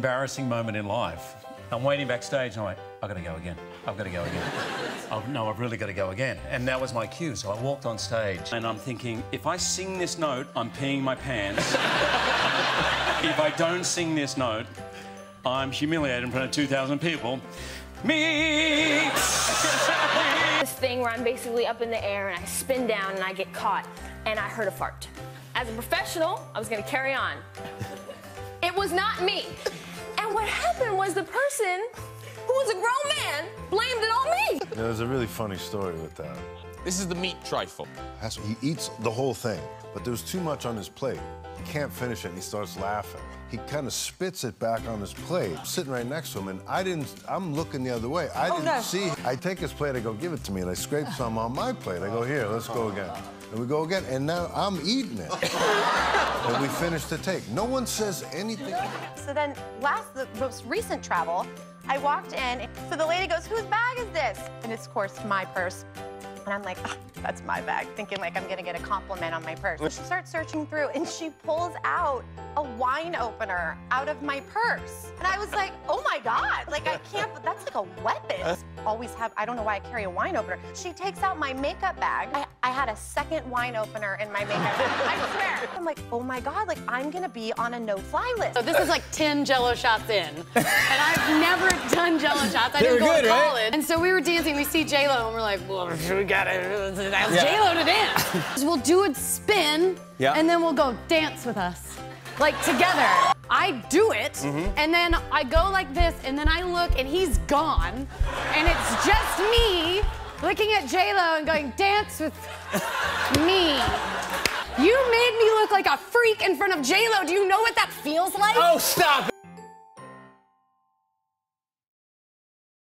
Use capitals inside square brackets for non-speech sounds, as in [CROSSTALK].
Embarrassing moment in life. I'm waiting backstage and I'm like, I've got to go again. I've got to go again. [LAUGHS] oh, no, I've really got to go again. And that was my cue. So I walked on stage and I'm thinking, if I sing this note, I'm peeing my pants. [LAUGHS] if I don't sing this note, I'm humiliated in front of 2,000 people. Me! [LAUGHS] this thing where I'm basically up in the air and I spin down and I get caught and I heard a fart. As a professional, I was going to carry on. It was not me. And what happened was the person who was a grown man blamed it on me. There's a really funny story with that. This is the meat trifle. He eats the whole thing, but there's too much on his plate. He can't finish it, and he starts laughing. He kind of spits it back on his plate, sitting right next to him, and I didn't, I'm looking the other way. I Oh, didn't no. see. I take his plate, I go, give it to me, and I scrape some on my plate. I go, here, let's go again. And we go again, and now I'm eating it. [LAUGHS] and we finish the take. No one says anything. So then, last, the most recent travel, I walked in. So the lady goes, whose bag is this? And it's, of course, my purse. And I'm like, "Ah, that's my bag, thinking like I'm gonna get a compliment on my purse. So she starts searching through and she pulls out a wine opener out of my purse. And I was like, oh my God, like I can't, that's like a weapon. Always have, I don't know why I carry a wine opener. She takes out my makeup bag. I, I had a second wine opener in my makeup bag, I swear. I'm like, oh my God, like I'm gonna be on a no-fly list. So this is like 10 jello shots in. And I've never done jello shots. I didn't were go good, to right? college. And so we were dancing, we see J-Lo, and we're like, well, we gotta ask J-Lo to dance. [LAUGHS] we'll do a spin, Yeah. and then we'll go dance with us. Like together. I do it, Mm-hmm. and then I go like this, and then I look, and he's gone. And it's just me looking at J-Lo and going, dance with me. You made me look like a freak in front of J-Lo. Do you know what that feels like? Oh, stop it.